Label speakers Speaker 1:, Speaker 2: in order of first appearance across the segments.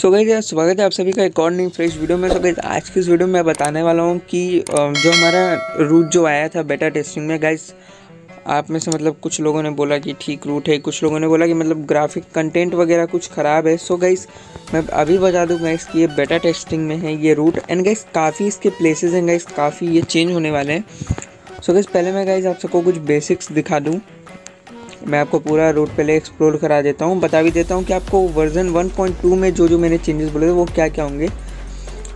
Speaker 1: सो गई स्वागत है आप सभी का एक और नई फ्रेश वीडियो में। सो गई आज की इस वीडियो में मैं बताने वाला हूँ कि जो हमारा रूट जो आया था बेटा टेस्टिंग में गाइस आप में से मतलब कुछ लोगों ने बोला कि ठीक रूट है, कुछ लोगों ने बोला कि मतलब ग्राफिक कंटेंट वगैरह कुछ ख़राब है। सो गाइस मैं अभी बता दूँ गाइस कि ये बेटा टेस्टिंग में है ये रूट एंड गाइस काफ़ी इसके प्लेसेस हैं गाइस काफ़ी ये चेंज होने वाले हैं। सो गाइस पहले मैं गाइस आप सबको कुछ बेसिक्स दिखा दूँ। मैं आपको पूरा रूट पहले एक्सप्लोर करा देता हूँ। बता भी देता हूँ कि आपको वर्जन 1.2 में जो जो मैंने चेंजेस बोले थे, वो क्या क्या होंगे।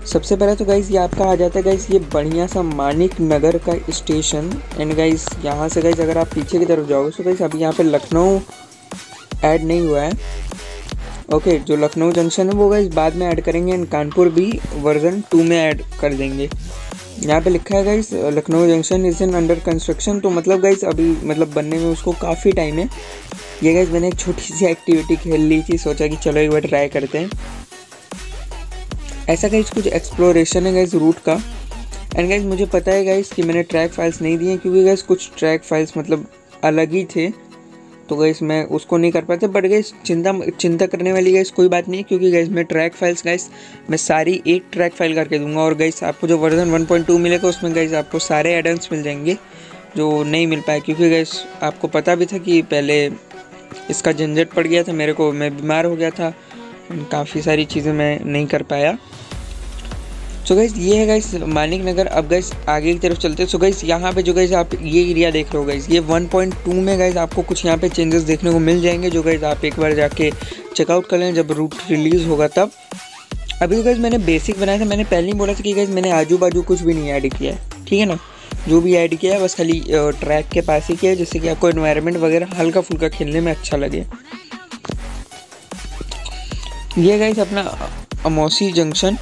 Speaker 1: सबसे पहले तो गाइज़ ये आपका आ जाता है गाइस ये बढ़िया सा मानिक नगर का स्टेशन एंड गाइस यहाँ से गाइस अगर आप पीछे की तरफ़ जाओगे तो गाइस अभी यहाँ पर लखनऊ ऐड नहीं हुआ है। ओके जो लखनऊ जंक्शन है, वो गाइस बाद में ऐड करेंगे एंड कानपुर भी वर्जन टू में ऐड कर देंगे। यहाँ पे लिखा है guys Lucknow junction is in under construction तो मतलब गाइस अभी मतलब बनने में उसको काफ़ी टाइम है। ये गाइस मैंने एक छोटी सी एक्टिविटी खेल ली थी, सोचा कि चलो एक बार ट्राई करते हैं। ऐसा गाइस कुछ एक्सप्लोरेशन है गाइस रूट का। एंड गाइस मुझे पता है गाइस कि मैंने ट्रैक फाइल्स नहीं दिए, क्योंकि गाइस कुछ ट्रैक फाइल्स मतलब अलग ही थे। तो गाइस मैं उसको नहीं कर पाते बट गाइस चिंता चिंता करने वाली गाइस कोई बात नहीं क्योंकि गाइस मैं ट्रैक फाइल्स गाइस मैं सारी एक ट्रैक फ़ाइल करके दूँगा, और गाइस आपको जो वर्जन 1.2 मिलेगा, उसमें गाइस आपको सारे एडन्स मिल जाएँगे, जो नहीं मिल पाए, क्योंकि गाइस आपको पता भी था कि पहले इसका झंझट पड़ गया था, मेरे को, मैं बीमार हो गया था, काफ़ी सारी चीज़ें मैं नहीं कर पाया। सो गाइस ये है गाइस मानिक नगर अब गाइस आगे की तरफ़ चलते हैं. सो गाइस यहाँ पे जो गाइस आप ये एरिया देख रहे हो गाइस ये 1.2 में गाइस आपको कुछ यहाँ पे चेंजेस देखने को मिल जाएँगे जो गाइस आप एक बार जाके चेकआउट कर लें जब रूट रिलीज़ होगा तब. अभी गाइस मैंने बेसिक बनाया था. मैंने पहले ही बोला था कि गाइस मैंने आजू बाजू कुछ भी नहीं ऐड किया है. ठीक है ना? जो भी ऐड किया है, बस खाली ट्रैक के पास ही किया है, जिससे कि आपको इन्वायरमेंट वगैरह हल्का फुल्का खेलने में अच्छा लगे. ये गाइस अपना अमौसी जंक्शन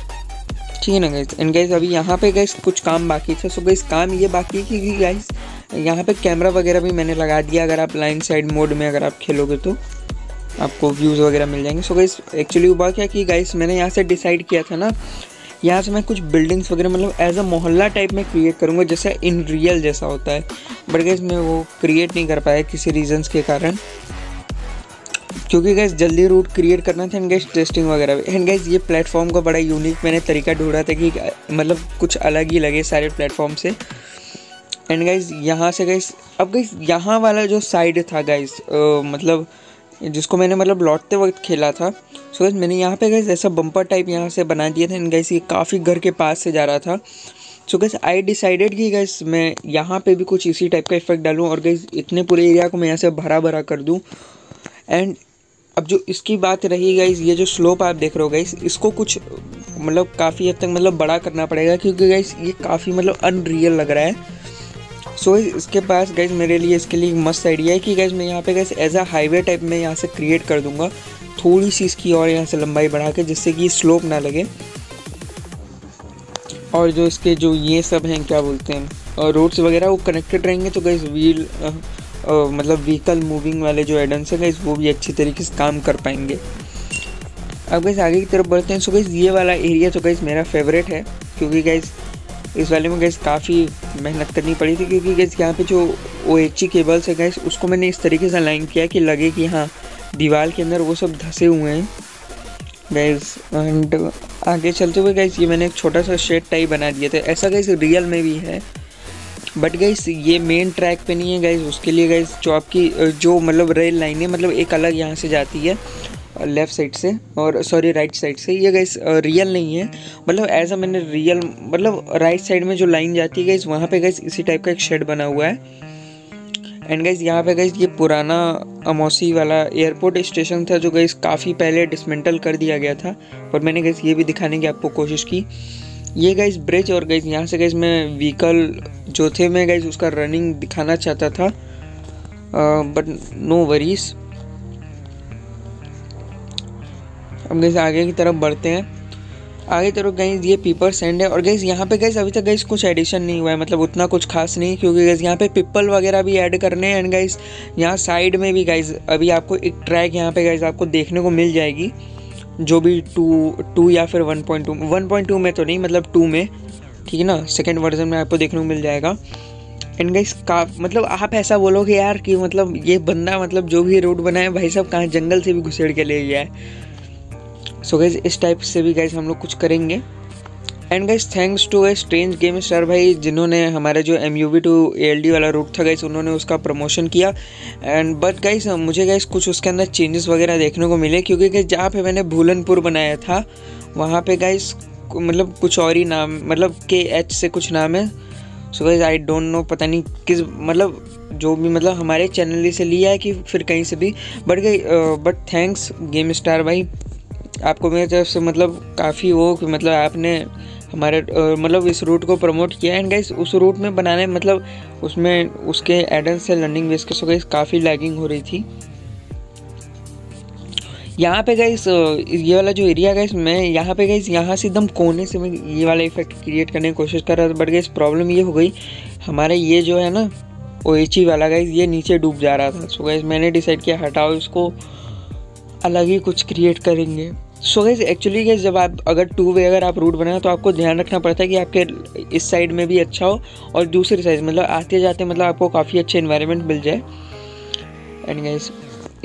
Speaker 1: ठीक है ना गाइस एंड गाइस अभी यहाँ पे गाइस कुछ काम बाकी था। सो गाइस काम ये बाकी है कि गाइस यहाँ पे कैमरा वगैरह भी मैंने लगा दिया अगर आप लाइन साइड मोड में अगर आप खेलोगे तो। आपको व्यूज़ वगैरह मिल जाएँगे। सो गाइस एक्चुअली हुआ क्या कि गाइस मैंने यहाँ से डिसाइड किया था ना, यहाँ से मैं कुछ बिल्डिंग्स वगैरह मतलब एज अ मोहल्ला टाइप में क्रिएट करूँगा, जैसे इन रियल जैसा होता है। बट गाइस मैं वो क्रिएट नहीं कर पाया किसी रीजंस के कारण। क्योंकि गैस जल्दी रूट क्रिएट करना था एंड गैस टेस्टिंग वगैरह भी। एंड गैस ये प्लेटफॉर्म का बड़ा यूनिक मैंने तरीका ढूंढा था कि मतलब कुछ अलग ही लगे सारे प्लेटफॉर्म से। एंड गाइज़ यहाँ से गाइस अब गाइस यहाँ वाला जो साइड था गाइस मतलब जिसको मैंने मतलब लौटते वक्त खेला था। सो गैस मैंने यहाँ पे गैस ऐसा बम्पर टाइप यहाँ से बना दिया था एंड गैस ये काफ़ी घर के पास से जा रहा था। सो गैस आई डिसाइडेड कि गैस मैं यहाँ पे भी कुछ इसी टाइप का इफ़ेक्ट डालूँ, और गैस इतने पूरे एरिया को मैं यहाँ से भरा भरा कर दूँ। एंड अब जो इसकी बात रही गाइस ये जो स्लोप आप देख रहे हो गाइस इसको कुछ मतलब काफ़ी हद तक मतलब बड़ा करना पड़ेगा क्योंकि गाइस ये काफ़ी मतलब अनरियल लग रहा है। सो so, इसके पास गाइस मेरे लिए इसके लिए मस्त आइडिया है कि गाइस मैं यहाँ पे guys as a highway type में यहाँ से क्रिएट कर दूँगा। थोड़ी सी इसकी और यहाँ से लंबाई बढ़ा के जिससे कि स्लोप ना लगे। और जो इसके जो ये सब हैं क्या बोलते हैं रोड्स वगैरह वो कनेक्टेड रहेंगे तो गाइस व्हील मतलब व्हीकल मूविंग वाले जो एडेंस है गाइस वो भी अच्छी तरीके से काम कर पाएँगे। अब गाइस आगे की तरफ़ बढ़ते हैं। सो गाइस ये वाला एरिया तो गाइस मेरा फेवरेट है, क्योंकि गाइस इस वाले में गाइस काफ़ी मेहनत करनी पड़ी थी, क्योंकि गाइस यहाँ पे जो ओ एच केबल्स है गाइस उसको मैंने इस तरीके से लाइन किया कि लगे कि हाँ दीवार के अंदर वो सब धसे हुए हैं। गाइस एंड आगे चलते हुए गाइस ये मैंने एक छोटा सा शेड टाइप बना दिया था। ऐसा गाइस रियल में भी है। बट गाइस ये मेन ट्रैक पे नहीं है गाइस उसके लिए गाइस जो आपकी जो मतलब रेल लाइन है मतलब एक अलग यहाँ से जाती है लेफ़्ट साइड से और सॉरी राइट साइड से. ये गाइस रियल नहीं है. मतलब ऐसा मैंने रियल मतलब राइट साइड में जो लाइन जाती है गाइस वहाँ पे गाइस इसी टाइप का एक शेड बना हुआ है. एंड गाइस यहाँ पे गाइस ये पुराना अमौसी वाला एयरपोर्ट स्टेशन था, जो गाइस काफ़ी पहले डिसमेंटल कर दिया गया था. और मैंने गाइस ये भी दिखाने की आपको कोशिश की. ये गाइस ब्रिज और गाइस यहाँ से गाइस मैं व्हीकल जो थे मैं गाइस उसका रनिंग दिखाना चाहता था। बट नो वरीज अब गाइस आगे की तरफ़ बढ़ते हैं। आगे तरफ़ गाइस ये पीपर सेंड है और गाइस यहाँ पे गाइस अभी तक गाइस कुछ एडिशन नहीं हुआ है मतलब उतना कुछ खास नहीं, क्योंकि गाइस यहाँ पे पिपल वगैरह भी ऐड करने हैं एंड गाइस यहाँ साइड में भी गाइस अभी आपको एक ट्रैक यहाँ पे गाइस आपको देखने को मिल जाएगी। जो भी टू टू या फिर one point two one point two में तो नहीं मतलब टू में, ठीक है ना? सेकेंड वर्जन में आपको देखने को मिल जाएगा। एंड गाइस का मतलब आप ऐसा बोलोगे, यार, कि मतलब ये बंदा मतलब जो भी रोड बनाए भाई साहब कहाँ जंगल से भी घुसेड़ के ले गया है? सो गाइज़ इस टाइप से भी गाइज़ हम लोग कुछ करेंगे। And guys thanks to a strange game star भाई, जिन्होंने हमारे जो M U V two A L D वाला रूट था गाइस उन्होंने उसका प्रमोशन किया। एंड बट गाइज़ मुझे गाइज़ कुछ उसके अंदर चेंजेस वगैरह देखने को मिले, क्योंकि गाइज़ जहाँ पे मैंने भूलनपुर बनाया था, वहाँ पे गाइस मतलब कुछ और ही नाम मतलब के एच से कुछ नाम है। So guys I don't know पता नहीं किस मतलब जो भी मतलब हमारे चैनल से लिया है कि फिर कहीं से भी। बट गई बट थैंक्स गेम स्टार भाई। आपको मेरी तरफ़ से मतलब काफ़ी वो कि मतलब आपने हमारे मतलब इस रूट को प्रमोट किया एंड गाइस उस रूट में बनाने मतलब उसमें उसके एडन से लर्निंग बेस के सो गाइस काफ़ी लैगिंग हो रही थी। यहाँ पे गाइस ये वाला जो एरिया गाइस मैं यहाँ पे गाइस यहाँ से एकदम कोने से मैं ये वाला इफ़ेक्ट क्रिएट करने की कोशिश कर रहा था बट गाइस प्रॉब्लम ये हो गई, हमारे ये जो है ना ओ वाला गाइस ये नीचे डूब जा रहा था। सो गाइस मैंने डिसाइड किया, हटाओ इसको, अलग ही कुछ क्रिएट करेंगे। सो गैस एक्चुअली गैस जब आप, अगर टू वे अगर आप रूट बनाए तो आपको ध्यान रखना पड़ता है कि आपके इस साइड में भी अच्छा हो और दूसरी साइड मतलब आते जाते मतलब आपको काफ़ी अच्छे इन्वायरमेंट मिल जाए। एंड गाइज़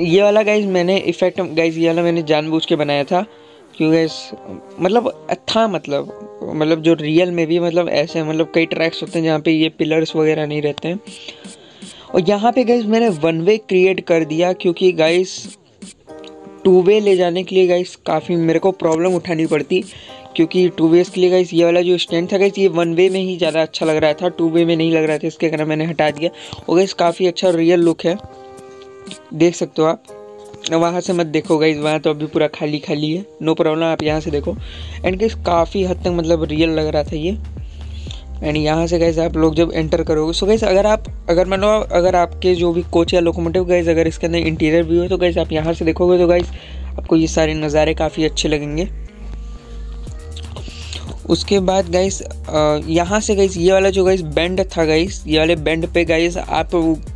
Speaker 1: ये वाला गाइज़ मैंने इफ़ेक्ट गाइज़ ये वाला मैंने जानबूझ के बनाया था क्यों गैस मतलब था मतलब मतलब जो रियल में भी मतलब ऐसे मतलब कई ट्रैक्स होते हैं जहाँ पे ये पिलर्स वगैरह नहीं रहते हैं। और यहाँ पे गाइज़ मैंने वन वे क्रिएट कर दिया क्योंकि गाइज़ टू वे ले जाने के लिए गाइस काफ़ी मेरे को प्रॉब्लम उठानी पड़ती, क्योंकि टू वेज के लिए गाइस ये वाला जो स्टैंड था गाइस ये वन वे में ही ज़्यादा अच्छा लग रहा था टू वे में नहीं लग रहा था, इसके कारण मैंने हटा दिया। और गाइस काफ़ी अच्छा रियल लुक है। देख सकते हो आप। वहाँ से मत देखो गाइज़ वहाँ तो अभी पूरा खाली खाली है। नो प्रॉब्लम आप यहाँ से देखो। एंड गाइज़ काफ़ी हद तक मतलब रियल लग रहा था ये। एंड यहाँ से गैस आप लोग जब एंटर करोगे सो गैस अगर आप, अगर मान अगर आपके जो भी कोच या लोकोमोटिव गैस अगर इसके अंदर इंटीरियर व्यू है तो गैस आप यहाँ से देखोगे तो गैस आपको ये सारे नज़ारे काफ़ी अच्छे लगेंगे। उसके बाद गाइस यहाँ से गाइस ये वाला जो गाइस बैंड था गाइस ये वाले बैंड पे गाइस आप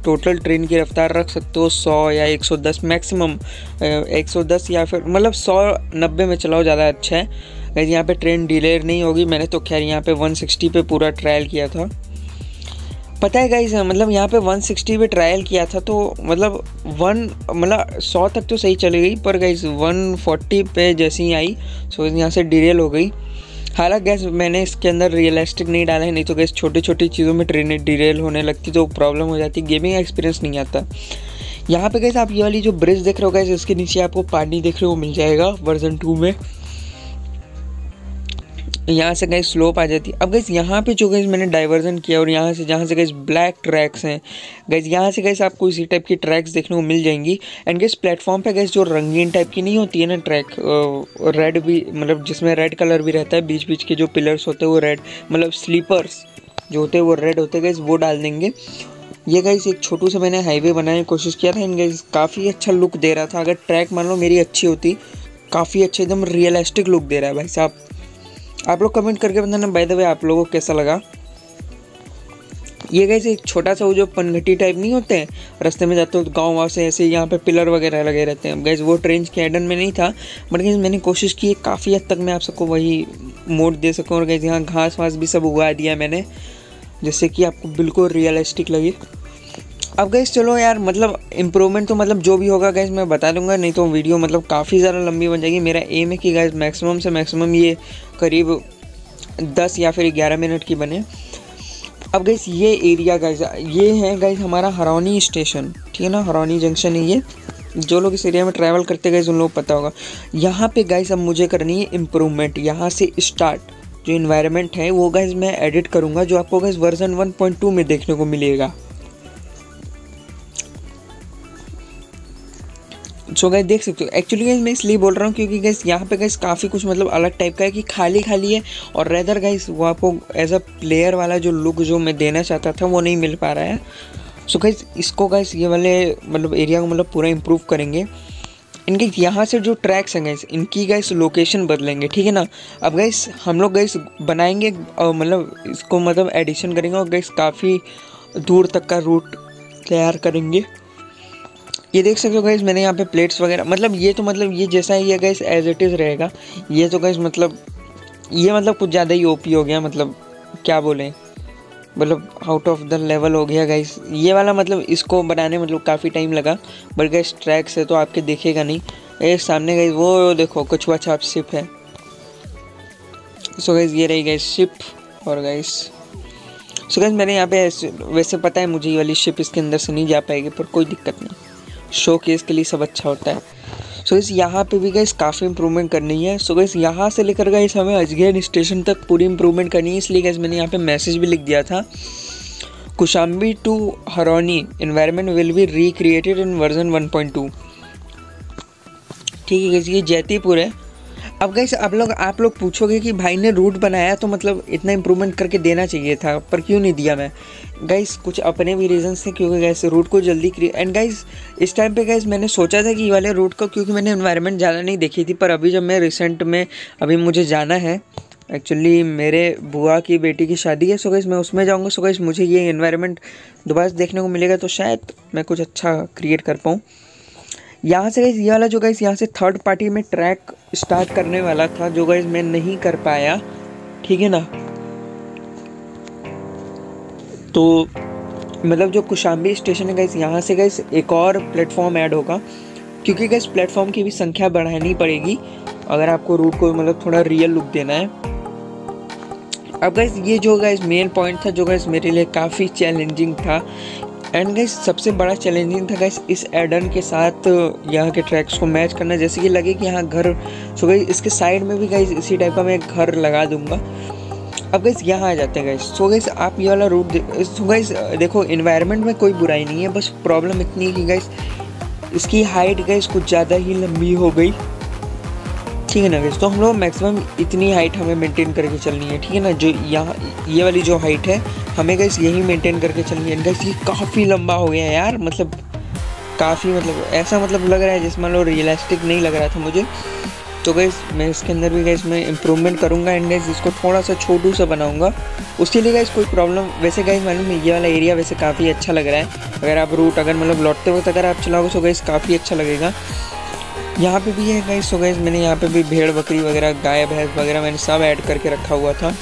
Speaker 1: टोटल ट्रेन की रफ्तार रख सकते हो 100 या 110 मैक्सिमम 110 या फिर मतलब 100 90 में चलाओ, ज़्यादा अच्छा है। गाइस यहाँ पे ट्रेन डिले नहीं होगी। मैंने तो खैर यहाँ पे 160 पे पूरा ट्रायल किया था। पता है गाइस मतलब यहाँ पे 160 पे ट्रायल किया था तो मतलब वन मतलब 100 तक तो सही चली गई, पर गाइस 140 पे जैसे ही आई सो यहाँ से डिरेल हो गई। हालाँकि गैस मैंने इसके अंदर रियलिस्टिक नहीं डाला है, नहीं तो गैस छोटी छोटी चीज़ों में ट्रेन डिरेल होने लगती तो प्रॉब्लम हो जाती गेमिंग एक्सपीरियंस नहीं आता। यहाँ पे गैस आप ये वाली जो ब्रिज देख रहे हो गैस इसके नीचे आपको पानी देख रहे हो मिल जाएगा वर्जन टू में। यहाँ से गई स्लोप आ जाती। है अब गैस यहाँ पे जो गई मैंने डाइवर्जन किया और यहाँ से जहाँ से गैस ब्लैक ट्रैक्स हैं गैस यहाँ से गैस आपको इसी टाइप की ट्रैक्स देखने को मिल जाएँगी। एंड गैस प्लेटफॉर्म पे गैस जो रंगीन टाइप की नहीं होती है ना ट्रैक रेड भी मतलब जिसमें रेड कलर भी रहता है बीच बीच के जो पिलर्स होते हैं वो रेड मतलब स्लीपर्स जो होते हैं वो रेड होते गए वो डाल देंगे। ये गाइस एक छोटू से मैंने हाईवे बनाने की कोशिश किया था इन गाइस काफ़ी अच्छा लुक दे रहा था। अगर ट्रैक मान लो मेरी अच्छी होती, काफ़ी अच्छे एकदम रियलिस्टिक लुक दे रहा है भाई साहब। आप लोग कमेंट करके बताना बाय द वे आप लोगों को कैसा लगा? ये कैसे एक छोटा सा वो जो पनघटी टाइप नहीं होते हैं, रास्ते में जाते हो तो गाँव वहाँ से ऐसे यहाँ पे पिलर वगैरह लगे रहते हैं। गैस वो ट्रेन के एडन में नहीं था बट गैस मैंने कोशिश की, काफ़ी हद तक मैं आप सबको वही मोड दे सकूँ और गैस यहाँ घास वास भी सब उगा दिया मैंने, जिससे कि आपको बिल्कुल रियलिस्टिक लगे। अब गैस चलो यार मतलब इम्प्रूवमेंट तो मतलब जो भी होगा गैस मैं बता दूँगा, नहीं तो वीडियो मतलब काफ़ी ज़्यादा लंबी बन जाएगी। मेरा एम है कि गैस मैक्सिमम से मैक्सिमम ये करीब दस या फिर ग्यारह मिनट की बने। अब गैस ये एरिया गैस ये है गैस हमारा हरौनी स्टेशन ठीक है ना? हरौनी जंक्शन है ये। जो लोग इस एरिया में ट्रैवल करते गए उन लोग पता होगा। यहाँ पे गाइस अब मुझे करनी है इम्प्रूवमेंट यहाँ से स्टार्ट जो इन्वायरमेंट है, वो गाइस मैं एडिट करूँगा, जो आपको गैस वर्जन 1.2 में देखने को मिलेगा। सो गैस देख सकते हो एक्चुअली गैस मैं इसलिए बोल रहा हूँ क्योंकि गैस यहाँ पे गैस काफ़ी कुछ मतलब अलग टाइप का है कि खाली खाली है और रेदर गैस वो आपको एज अ प्लेयर वाला जो लुक जो मैं देना चाहता था, वो नहीं मिल पा रहा है। सो गैस इसको गैस ये वाले मतलब एरिया को मतलब पूरा इम्प्रूव करेंगे। इनके यहाँ से जो ट्रैक्स हैं गैस इनकी गैस लोकेशन बदलेंगे, ठीक है ना? अब गैस हम लोग गैस बनाएँगे मतलब इसको मतलब एडिशन करेंगे और गैस काफ़ी दूर तक का रूट तैयार करेंगे। ये देख सकते हो गाइज़ मैंने यहाँ पे प्लेट्स वगैरह मतलब ये तो मतलब ये जैसा ही है ये गाइज़ एज इट इज़ रहेगा। ये तो गाइज़ मतलब ये मतलब कुछ ज़्यादा ही ओपी हो गया मतलब क्या बोलें? मतलब आउट ऑफ़ द लेवल हो गया गाइस ये वाला मतलब इसको बनाने मतलब काफ़ी टाइम लगा बट गाइस ट्रैक से तो आपके देखेगा नहीं। ए, सामने गई वो देखो, कछुआ छाप शिप है। सो गई ये रही गई शिप और गई सो गई मैंने यहाँ पे वैसे पता है मुझे ये वाली शिप इसके अंदर से नहीं जा पाएगी, पर कोई दिक्कत नहीं। शो केस के लिए सब अच्छा होता है। सो इस यहाँ पे भी गैस काफ़ी इंप्रूवमेंट करनी है। सो गई यहाँ से लेकर गए हमें अजगैन स्टेशन तक पूरी इंप्रूवमेंट करनी है। इसलिए गैस मैंने यहाँ पे मैसेज भी लिख दिया था। Kushambi to Harauni environment will be recreated in version 1.2 ठीक है गैस ये जैतीपुर है। अब गैस आप लोग आप लोग पूछोगे कि भाई ने रूट बनाया तो मतलब इतना इम्प्रूवमेंट करके देना चाहिए था, पर क्यों नहीं दिया मैं? गाइस कुछ अपने भी रीजंस थे क्योंकि गैस रूट को जल्दी एंड गाइस इस टाइम पे गैस मैंने सोचा था कि ये वाले रूट को, क्योंकि मैंने इन्वायरमेंट ज़्यादा नहीं देखी थी, पर अभी जब मैं रिसेंट में, अभी मुझे जाना है एक्चुअली मेरे बुआ की बेटी की शादी है सो गैस मैं उसमें जाऊँगा सो गैस मुझे ये इन्वायरमेंट दोबारा देखने को मिलेगा तो शायद मैं कुछ अच्छा क्रिएट कर पाऊँ। यहाँ से गई ये वाला जो गई यहाँ से थर्ड पार्टी में ट्रैक स्टार्ट करने वाला था, जो गई मैं नहीं कर पाया, ठीक है ना? तो मतलब जो कुशाम्बी स्टेशन है गई यहाँ से गई एक और प्लेटफॉर्म ऐड होगा, क्योंकि गैस प्लेटफॉर्म की भी संख्या बढ़ानी पड़ेगी, अगर आपको रूट को मतलब थोड़ा रियल लुक देना है। अब गैस ये जो गैस मेन पॉइंट था, जो गैस मेरे लिए काफ़ी चैलेंजिंग था एंड गाइस सबसे बड़ा चैलेंजिंग था गाइस इस एडन के साथ यहाँ के ट्रैक्स को मैच करना। जैसे कि लगे कि यहाँ घर सो गई इसके साइड में भी गाइस इसी टाइप का मैं घर लगा दूँगा। अब गाइस यहाँ आ जाते हैं गाइस सो गाइस आप ये वाला रूट सो गाइस देखो इन्वायरमेंट में कोई बुराई नहीं है, बस प्रॉब्लम इतनी है कि गाइस इसकी हाइट गाइस कुछ ज़्यादा ही लंबी हो गई। ठीक है ना तो हम लोग मैक्सिमम इतनी हाइट हमें मेंटेन करके चलनी है, ठीक है ना? जो यहाँ, ये वाली जो हाइट है, हमें गैस यही मेंटेन करके चलनी है। गैस ये काफ़ी लंबा हो गया है यार मतलब काफ़ी मतलब ऐसा मतलब लग रहा है जिसमें लो रियलिस्टिक नहीं लग रहा था मुझे। तो गैस मैं इसके अंदर भी गैस मैं इंप्रूवमेंट करूँगा एंड गैस इसको थोड़ा सा छोटू सा बनाऊँगा। उसके लिए गैस कोई प्रॉब्लम वैसे गैस मालूम है, ये वाला एरिया वैसे काफ़ी अच्छा लग रहा है। अगर आप रूट अगर मतलब लौटते वक्त अगर आप चलाओगे तो गैस काफ़ी अच्छा लगेगा। यहाँ पे भी है गाइस सो गाइस मैंने यहाँ पे भी भेड़, बकरी वगैरह, गाय, भैंस वगैरह मैंने सब ऐड करके रखा हुआ था।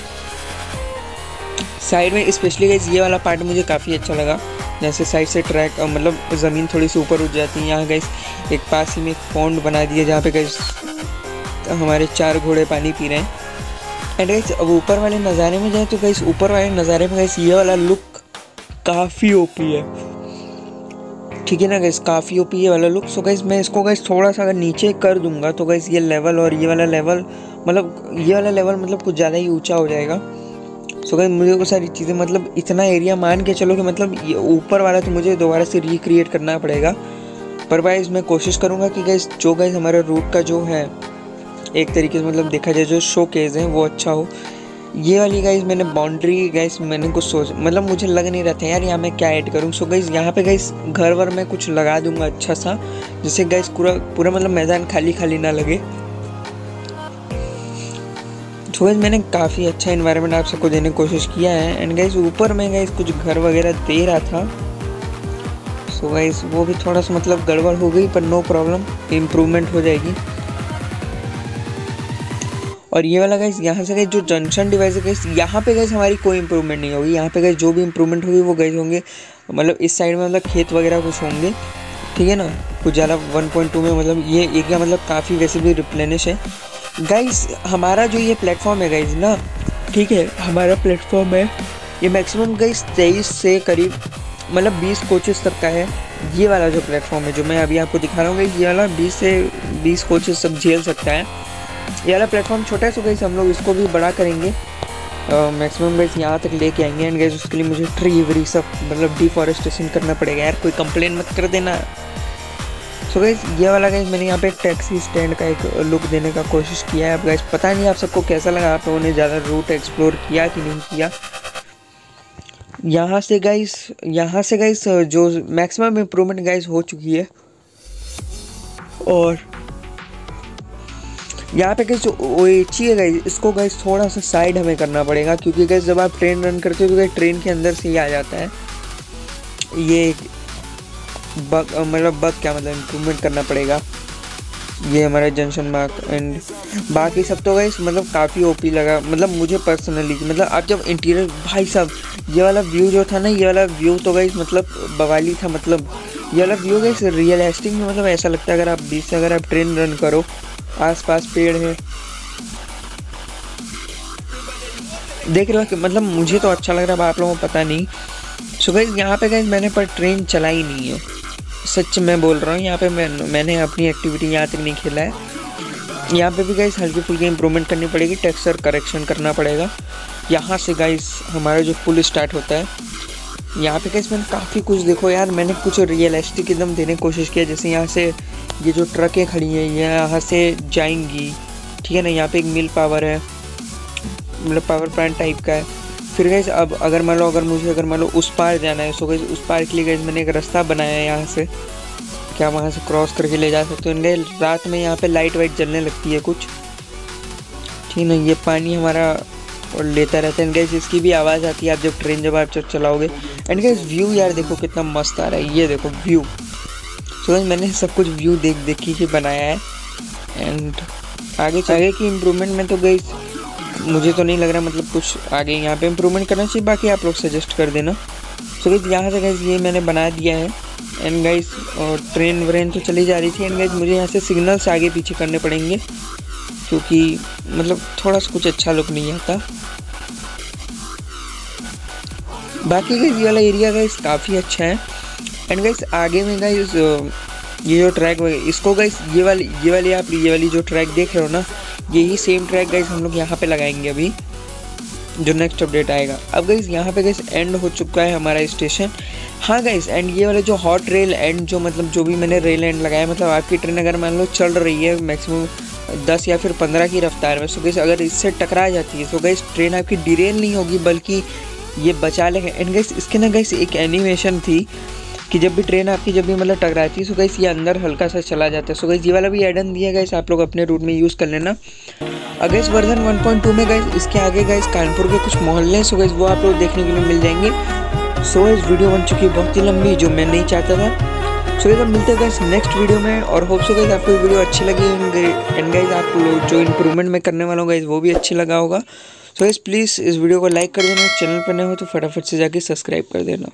Speaker 1: साइड में स्पेशली गाइस ये वाला पार्ट मुझे काफ़ी अच्छा लगा। जैसे साइड से ट्रैक मतलब ज़मीन थोड़ी सी ऊपर उठ जाती है। यहाँ गाइस एक पास ही में एक पॉन्ड बना दिया जहाँ पे गाइस हमारे चार घोड़े पानी पी रहे हैं। एंड गाइस अब ऊपर वाले नज़ारे में जाए तो गाइस ऊपर वाले नज़ारे में गाइस ये वाला लुक काफ़ी ओपी है। ठीक है ना गैस काफ़ी ओपी ये वाला लुक सो गैस मैं इसको गैस थोड़ा सा अगर नीचे कर दूँगा तो गैस ये लेवल और ये वाला लेवल मतलब ये वाला लेवल मतलब कुछ ज़्यादा ही ऊँचा हो जाएगा. सो गैस मुझे वो सारी चीज़ें मतलब इतना एरिया मान के चलो कि मतलब ये ऊपर वाला तो मुझे दोबारा से रिक्रिएट करना पड़ेगा. पर भाई मैं कोशिश करूँगा कि गैस जो गैस हमारे रूट का जो है, एक तरीके से मतलब देखा जाए, जो शो केज है, वो अच्छा हो. ये वाली गाइज़ मैंने बाउंड्री गाइज़ मैंने कुछ सोच मतलब मुझे लग नहीं रहा था यार यहाँ मैं क्या ऐड करूँ। सो गाइज़ यहाँ पे गाइज़ घर वर में कुछ लगा दूँगा अच्छा सा, जिससे गाइज़ पूरा पूरा मतलब मैदान खाली खाली ना लगे। तो गाइज़ मैंने काफ़ी अच्छा इन्वायरमेंट आप सबको देने की कोशिश किया है। एंड गाइज़ ऊपर में गाइज़ कुछ घर वगैरह दे रहा था। सो गाइज़ वो भी थोड़ा सा मतलब गड़बड़ हो गई, पर नो प्रॉब्लम इम्प्रूवमेंट हो जाएगी। और ये वाला गैस यहाँ से गए जो जंक्शन डिवाइस है गैस यहाँ पे गैस हमारी कोई इंप्रूवमेंट नहीं होगी। यहाँ पे गैस जो भी इंप्रूवमेंट होगी वो गैस होंगे। मतलब इस साइड में मतलब खेत वगैरह कुछ होंगे। ठीक है ना? कुछ ज़्यादा 1.2 में मतलब ये एरिया मतलब काफ़ी वैसे भी रिप्लेनिश है। गाइस हमारा जो ये प्लेटफॉर्म है गाइस ना, ठीक है? हमारा प्लेटफॉर्म है, ये मैक्सिमम गाइस तेईस से करीब मतलब बीस कोचेस तक का है। ये वाला जो प्लेटफॉर्म है जो मैं अभी आपको दिखा रहा हूँ ये वाला बीस से बीस कोचेस सब झेल सकता है। ये वाला प्लेटफॉर्म छोटा है सो गई हम लोग इसको भी बड़ा करेंगे। मैक्सिमम गैस यहाँ तक लेके आएँगे एंड गैस उसके लिए मुझे ट्री वरी सब मतलब डिफॉरेस्टेशन करना पड़ेगा यार, कोई कंप्लेन मत कर देना। सो so गैस ये वाला गैस मैंने यहाँ पे एक टैक्सी स्टैंड का एक लुक देने का कोशिश किया है। अब गैस पता नहीं आप सबको कैसा लगा, आप लोगों ने ज़्यादा रूट एक्सप्लोर किया कि नहीं किया। यहाँ से गाइस यहाँ से गाइस जो मैक्सिमम इम्प्रूवमेंट गाइस हो चुकी है। और यहाँ पे गैस जो एची है गैस इसको गैस थोड़ा सा साइड हमें करना पड़ेगा क्योंकि गैस जब आप ट्रेन रन करते हो तो गैस ट्रेन के अंदर से ही आ जाता है। ये बग मतलब बग क्या मतलब इम्प्रूवमेंट करना पड़ेगा। ये हमारा जंक्शन मार्क एंड बाकी सब तो गई मतलब काफ़ी ओपी लगा। मतलब मुझे पर्सनली मतलब आप जब इंटीरियर भाई साहब, ये वाला व्यू जो था ना, ये वाला व्यू तो गई मतलब बवाली था मतलब ये वाला व्यू गाइस रियलिस्टिक में मतलब ऐसा लगता है, अगर आप बीच से अगर आप ट्रेन रन करो आसपास पेड़ है। देख रहे हो कि मतलब मुझे तो अच्छा लग रहा है, आप लोगों को पता नहीं। सो गाइस यहाँ पे गाइस मैंने पर ट्रेन चलाई नहीं है। सच में बोल रहा हूँ, यहाँ पे मैं, मैंने अपनी एक्टिविटी यहाँ तक नहीं खेला है। यहाँ पे भी गाइस हल्की फुल्की इंप्रूवमेंट करनी पड़ेगी टेक्सचर करेक्शन करना पड़ेगा। यहाँ से गाइस हमारा जो पुल स्टार्ट होता है यहाँ पे गाइस मैंने काफ़ी कुछ देखो यार। मैंने कुछ रियलिस्टिक एकदम देने की कोशिश किया जैसे यहाँ से ये जो ट्रकें खड़ी हैं ये यहाँ से जाएँगी। ठीक है ना? यहाँ पे एक मिल पावर है। मतलब पावर प्लांट टाइप का है। फिर गैस अब अगर मान लो, अगर मुझे, अगर मान लो उस पार जाना है सो गैस उस पार के लिए गैस मैंने एक रास्ता बनाया है यहाँ से। क्या वहाँ से क्रॉस करके ले जा सकते हो? रात में यहाँ पे लाइट वाइट जलने लगती है कुछ। ठीक ना? ये पानी हमारा और लेता रहता है। एंड गैस इसकी भी आवाज़ आती है, आप जब ट्रेन जब आप जब चलाओगे। एंड गैस व्यू यार देखो कितना मस्त आ रहा है। ये देखो व्यू सो गैस मैंने सब कुछ व्यू देख देख के बनाया है। एंड आगे आगे की इम्प्रूवमेंट में तो गई मुझे तो नहीं लग रहा मतलब कुछ आगे यहाँ पे इम्प्रूवमेंट करना चाहिए। बाकी आप लोग सजेस्ट कर देना। सो गई यहाँ से गैस ये मैंने बना दिया है। एंड गाइस और ट्रेन व्रेन तो चली जा रही थी। एंड गाइस मुझे यहाँ से सिग्नल्स आगे पीछे करने पड़ेंगे। क्योंकि मतलब थोड़ा सा कुछ अच्छा लुक नहीं आता। बाकी गई ये वाला एरिया गाइस काफ़ी अच्छा है। एंड गाइस आगे में गाइस ये जो ट्रैक इसको गाइस ये वाली ये वाली आप, ये वाली जो ट्रैक देख रहे हो ना, यही सेम ट्रैक गाइस हम लोग यहाँ पे लगाएँगे अभी, जो नेक्स्ट अपडेट आएगा। अब गाइस यहाँ पे गाइस एंड हो चुका है हमारा स्टेशन हाँ गाइस एंड ये वाला जो हॉट रेल एंड जो मतलब जो भी मैंने रेल एंड लगाया मतलब आपकी ट्रेन अगर मान लो चल रही है मैक्सिमम दस या फिर पंद्रह की रफ्तार में सो गई अगर इससे टकरा जाती है तो गई ट्रेन आपकी डिरेल नहीं होगी, बल्कि ये बचा लेगा एंड गैस इसके ना गैस एक एनिमेशन थी कि जब भी ट्रेन आपकी जब भी मतलब टकराती है सो गैस ये अंदर हल्का सा चला जाता है। सो गैस ये वाला भी एडन दिया गया आप लोग अपने रूट में यूज़ कर लेना। अगर इस वर्जन 1.2 में गए इसके आगे गए कानपुर के कुछ मोहल्ले सो गए वो आप लोग देखने के लिए मिल जाएँगे। सो इस वीडियो बन चुकी है बहुत ही लंबी जो मैं नहीं चाहता था। सो so, मिलते हैं नेक्स्ट वीडियो में और होप सो गई आपको वीडियो अच्छी लगी एंड गाइज़ आप लोग जो इम्प्रूवमेंट में करने वाला हूँ वो भी अच्छी लगा होगा। सो so, प्लीज़ इस वीडियो को लाइक कर देना। चैनल पर नहीं हो तो फटाफट से जाके सब्सक्राइब कर देना।